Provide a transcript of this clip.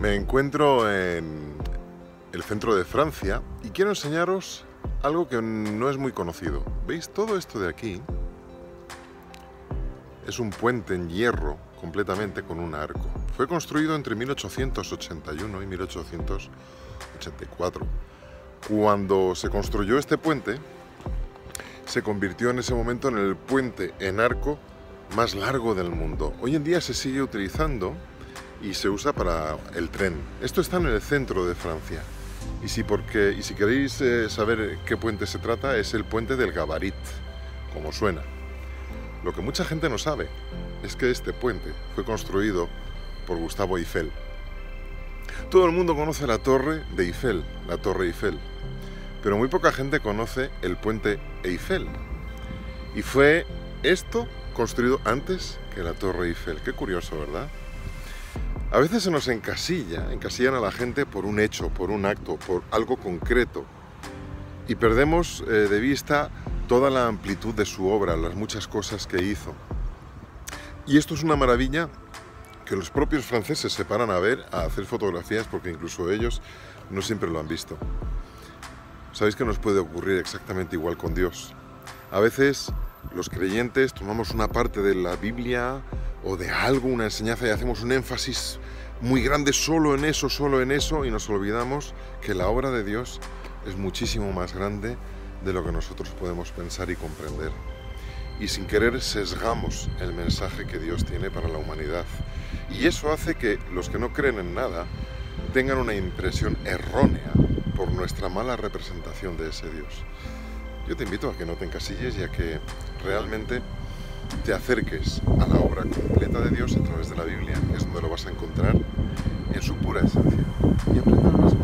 Me encuentro en el centro de Francia y quiero enseñaros algo que no es muy conocido. ¿Veis? Todo esto de aquí es un puente en hierro completamente con un arco. Fue construido entre 1881 y 1884. Cuando se construyó este puente, se convirtió en ese momento en el puente en arco más largo del mundo. Hoy en día se sigue utilizando y se usa para el tren. Esto está en el centro de Francia. Y si, queréis eh, saber qué puente se trata, es el puente del Gabarit, como suena. Lo que mucha gente no sabe es que este puente fue construido por Gustavo Eiffel. Todo el mundo conoce la torre de Eiffel, la torre Eiffel, pero muy poca gente conoce el puente Eiffel. Y fue esto construido antes que la torre Eiffel. Qué curioso, ¿verdad? A veces se nos encasilla, encasillan a la gente por un hecho, por un acto, por algo concreto. Y perdemos eh, de vista toda la amplitud de su obra, las muchas cosas que hizo. Y esto es una maravilla que los propios franceses se paran a ver, a hacer fotografías, porque incluso ellos no siempre lo han visto. Sabéis que nos puede ocurrir exactamente igual con Dios. A veces los creyentes tomamos una parte de la Biblia o de algo, una enseñanza y hacemos un énfasis muy grande solo en eso, solo en eso y nos olvidamos que la obra de Dios es muchísimo más grande de lo que nosotros podemos pensar y comprender. Y sin querer sesgamos el mensaje que Dios tiene para la humanidad. Y eso hace que los que no creen en nada tengan una impresión errónea por nuestra mala representación de ese Dios. Yo te invito a que no te encasilles y a que realmente te acerques a la obra completa de Dios a través de la Biblia, es donde lo vas a encontrar en su pura esencia, y aprendas más